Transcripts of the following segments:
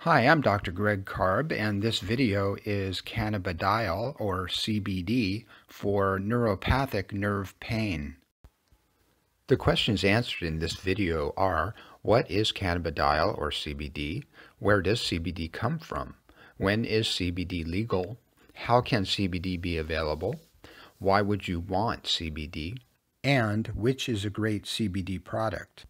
Hi, I'm Dr. Greg Karb, and this video is cannabidiol, or CBD, for neuropathic nerve pain. The questions answered in this video are, what is cannabidiol, or CBD? Where does CBD come from? When is CBD legal? How can CBD be available? Why would you want CBD? And which is a great CBD product?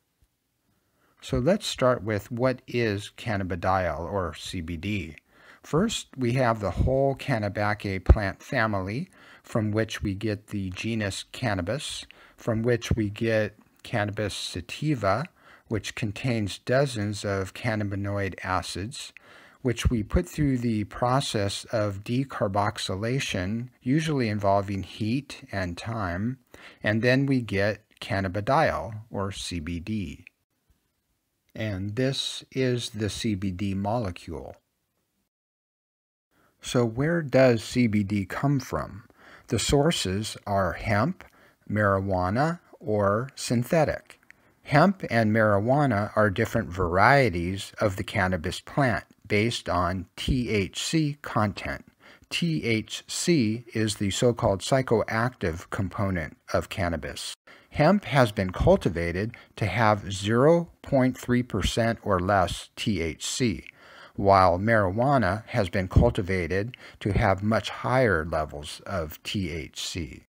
So let's start with what is cannabidiol or CBD. First, we have the whole Cannabaceae plant family from which we get the genus cannabis, from which we get cannabis sativa, which contains dozens of cannabinoid acids, which we put through the process of decarboxylation, usually involving heat and time, and then we get cannabidiol, or CBD and this is the CBD molecule. So where does CBD come from? The sources are hemp, marijuana, or synthetic. Hemp and marijuana are different varieties of the cannabis plant based on THC content. THC is the so-called psychoactive component of cannabis. Hemp has been cultivated to have 0.3% or less THC, while marijuana has been cultivated to have much higher levels of THC.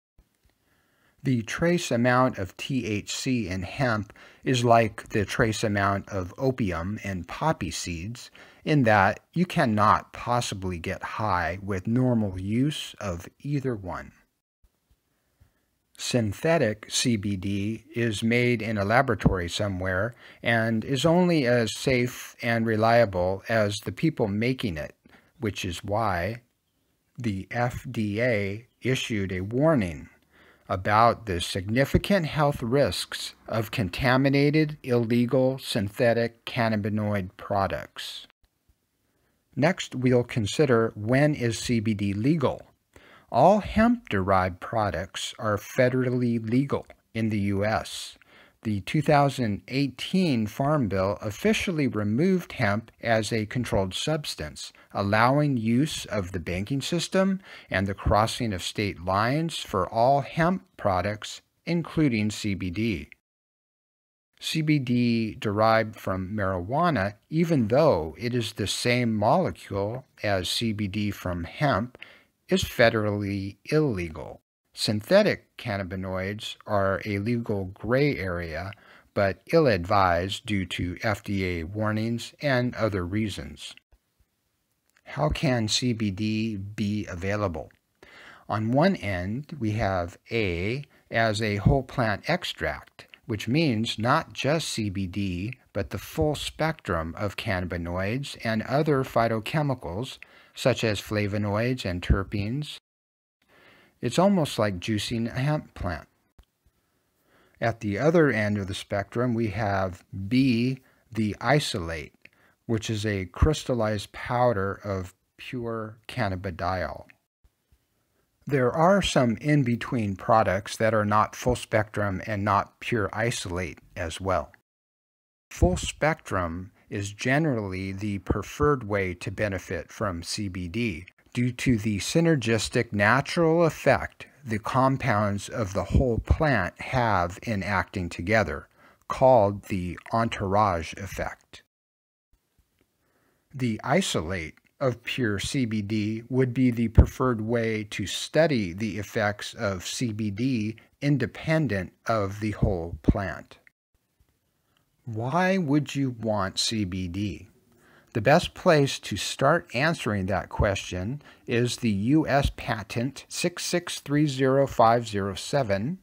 The trace amount of THC in hemp is like the trace amount of opium in poppy seeds, in that you cannot possibly get high with normal use of either one. Synthetic CBD is made in a laboratory somewhere and is only as safe and reliable as the people making it, which is why the FDA issued a warning about the significant health risks of contaminated illegal synthetic cannabinoid products. Next, we'll consider when is CBD legal all hemp-derived products are federally legal in the U.S. The 2018 Farm Bill officially removed hemp as a controlled substance, allowing use of the banking system and the crossing of state lines for all hemp products, including CBD. CBD derived from marijuana, even though it is the same molecule as CBD from hemp, is federally illegal. Synthetic cannabinoids are a legal gray area, but ill advised due to FDA warnings and other reasons. How can CBD be available? On one end, we have A as a whole plant extract, which means not just CBD, but the full spectrum of cannabinoids and other phytochemicals such as flavonoids and terpenes. It's almost like juicing a hemp plant. At the other end of the spectrum, we have B, the isolate, which is a crystallized powder of pure cannabidiol. There are some in-between products that are not full spectrum and not pure isolate as well. Full spectrum is generally the preferred way to benefit from CBD due to the synergistic natural effect the compounds of the whole plant have in acting together, called the entourage effect. The isolate of pure CBD would be the preferred way to study the effects of CBD independent of the whole plant. Why would you want CBD? The best place to start answering that question is the U.S. Patent 6630507,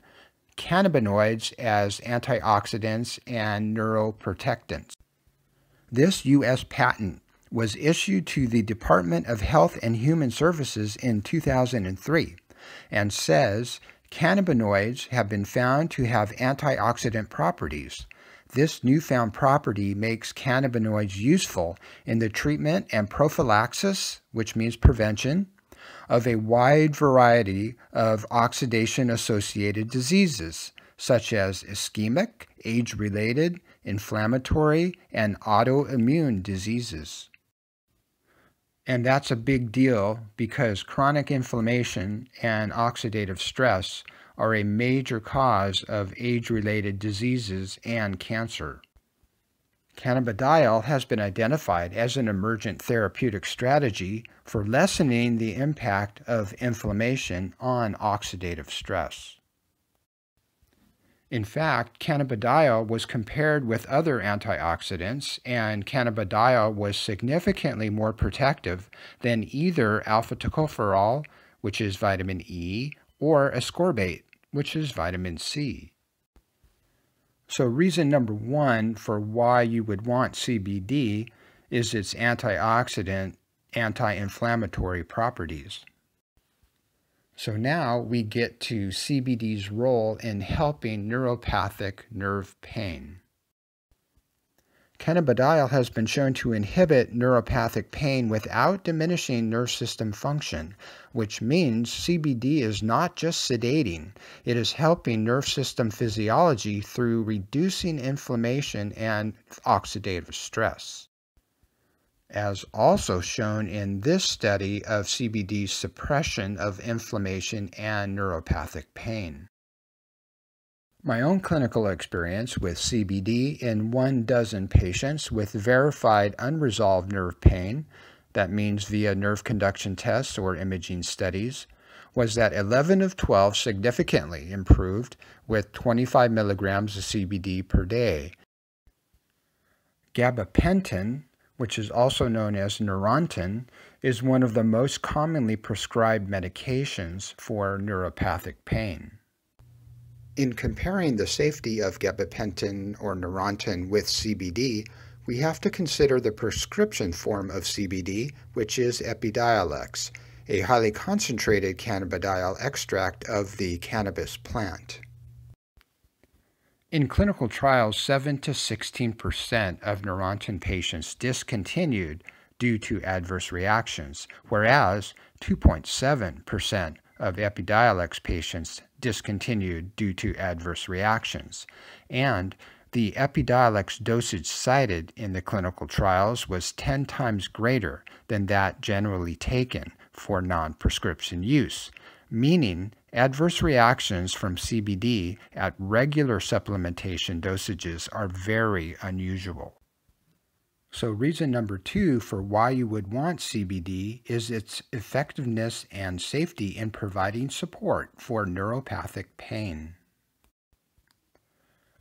Cannabinoids as Antioxidants and Neuroprotectants. This U.S. patent was issued to the Department of Health and Human Services in 2003 and says cannabinoids have been found to have antioxidant properties this newfound property makes cannabinoids useful in the treatment and prophylaxis, which means prevention, of a wide variety of oxidation-associated diseases, such as ischemic, age-related, inflammatory, and autoimmune diseases. And that's a big deal because chronic inflammation and oxidative stress are a major cause of age-related diseases and cancer. Cannabidiol has been identified as an emergent therapeutic strategy for lessening the impact of inflammation on oxidative stress. In fact, cannabidiol was compared with other antioxidants, and cannabidiol was significantly more protective than either alpha tocopherol, which is vitamin E, or ascorbate, which is vitamin C. So, reason number one for why you would want CBD is its antioxidant, anti inflammatory properties. So now we get to CBD's role in helping neuropathic nerve pain. Cannabidiol has been shown to inhibit neuropathic pain without diminishing nerve system function, which means CBD is not just sedating, it is helping nerve system physiology through reducing inflammation and oxidative stress as also shown in this study of CBD's suppression of inflammation and neuropathic pain. My own clinical experience with CBD in one dozen patients with verified unresolved nerve pain, that means via nerve conduction tests or imaging studies, was that 11 of 12 significantly improved with 25 milligrams of CBD per day. Gabapentin, which is also known as Neurontin, is one of the most commonly prescribed medications for neuropathic pain. In comparing the safety of gabapentin or Neurontin with CBD, we have to consider the prescription form of CBD, which is Epidiolex, a highly concentrated cannabidiol extract of the cannabis plant. In clinical trials, 7 to 16% of Neurontin patients discontinued due to adverse reactions, whereas 2.7% of Epidiolex patients discontinued due to adverse reactions. And the Epidiolex dosage cited in the clinical trials was 10 times greater than that generally taken for non prescription use, meaning adverse reactions from CBD at regular supplementation dosages are very unusual. So, reason number two for why you would want CBD is its effectiveness and safety in providing support for neuropathic pain.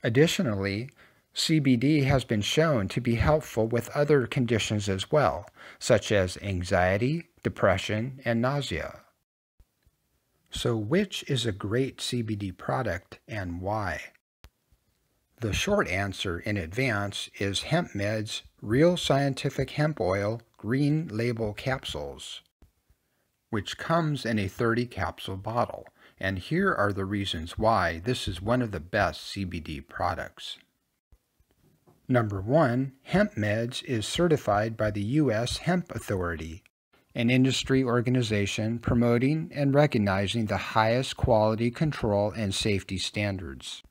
Additionally, CBD has been shown to be helpful with other conditions as well, such as anxiety, depression, and nausea. So which is a great CBD product and why? The short answer in advance is HempMed's Real Scientific Hemp Oil Green Label Capsules, which comes in a 30 capsule bottle. And here are the reasons why this is one of the best CBD products. Number one, HempMeds is certified by the U.S. Hemp Authority an industry organization promoting and recognizing the highest quality control and safety standards.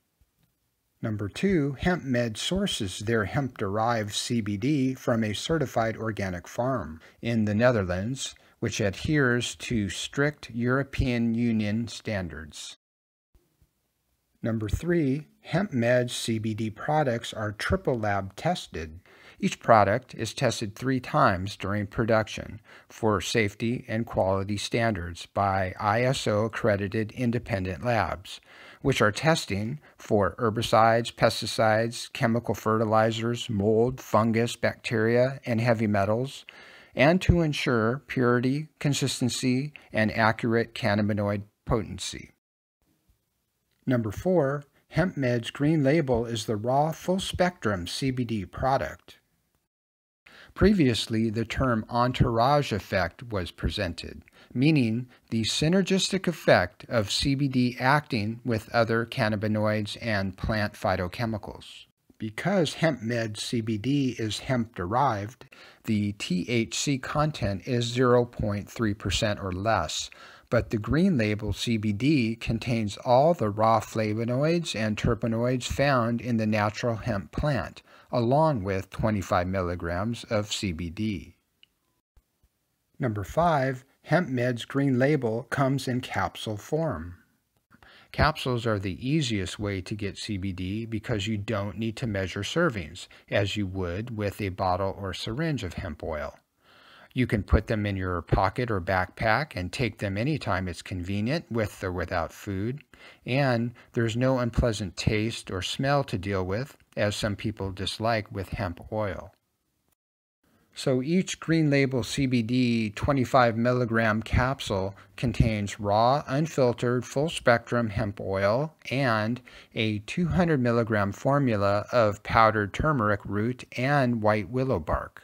Number two, HempMed sources their hemp derived CBD from a certified organic farm in the Netherlands, which adheres to strict European Union standards. Number three, HempMed's CBD products are triple lab tested each product is tested three times during production for safety and quality standards by ISO accredited independent labs, which are testing for herbicides, pesticides, chemical fertilizers, mold, fungus, bacteria, and heavy metals, and to ensure purity, consistency, and accurate cannabinoid potency. Number four, HempMed's green label is the raw full spectrum CBD product. Previously, the term entourage effect was presented, meaning the synergistic effect of CBD acting with other cannabinoids and plant phytochemicals. Because HempMed CBD is hemp derived, the THC content is 0.3% or less, but the green label CBD contains all the raw flavonoids and terpenoids found in the natural hemp plant, along with 25 milligrams of CBD. Number 5. HempMed's green label comes in capsule form. Capsules are the easiest way to get CBD because you don't need to measure servings, as you would with a bottle or syringe of hemp oil. You can put them in your pocket or backpack and take them anytime it's convenient, with or without food. And there's no unpleasant taste or smell to deal with, as some people dislike with hemp oil. So each Green Label CBD 25 milligram capsule contains raw, unfiltered, full spectrum hemp oil and a 200 milligram formula of powdered turmeric root and white willow bark.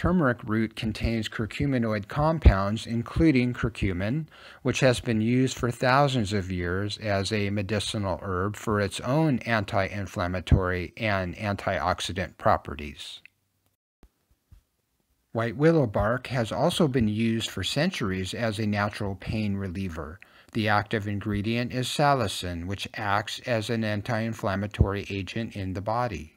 Turmeric root contains curcuminoid compounds, including curcumin, which has been used for thousands of years as a medicinal herb for its own anti inflammatory and antioxidant properties. White willow bark has also been used for centuries as a natural pain reliever. The active ingredient is salicin, which acts as an anti inflammatory agent in the body.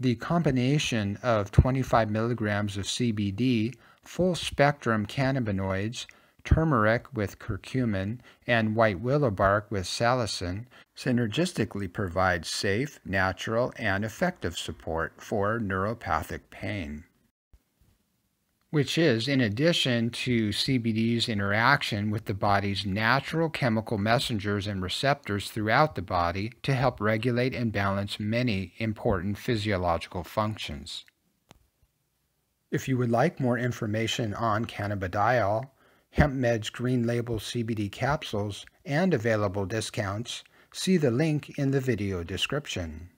The combination of 25 milligrams of CBD, full spectrum cannabinoids, turmeric with curcumin, and white willow bark with salicin synergistically provides safe, natural, and effective support for neuropathic pain which is in addition to CBD's interaction with the body's natural chemical messengers and receptors throughout the body to help regulate and balance many important physiological functions. If you would like more information on cannabidiol, HempMed's Green Label CBD capsules, and available discounts, see the link in the video description.